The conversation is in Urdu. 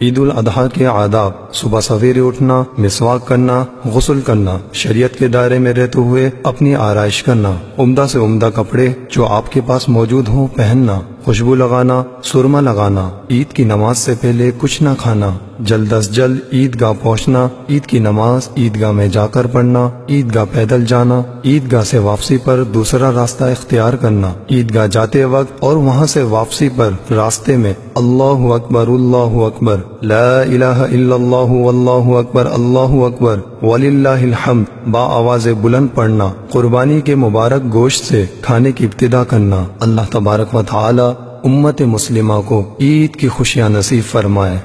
عید الاضحیٰ کے آداب، صبح سویرے اٹھنا، مسواک کرنا، غسل کرنا، شریعت کے دائرے میں رہتے ہوئے اپنی آرائش کرنا، عمدہ سے عمدہ کپڑے جو آپ کے پاس موجود ہوں پہننا، خوشبو لگانا، سرما لگانا، عید کی نماز سے پہلے کچھ نہ کھانا۔ جلد از جلد عید گاہ پہنچنا، عید کی نماز عید گاہ میں جا کر پڑھنا عید گاہ پیدل جانا عید گاہ سے واپسی پر دوسرا راستہ اختیار کرنا۔ عید گاہ جاتے وقت اور وہاں سے واپسی پر راستے میں اللہ اکبر اللہ اکبر، لا الہ الا اللہ، واللہ اکبر، اللہ اکبر، وللہ الحمد، با آواز بلند پڑھنا، قربانی کے مبارک گوشت سے کھانے کی ابتدا کرنا۔ اللہ تبارک و تعالی امت مسلمہ کو عید کی خوشیاں نصیب فرمائے۔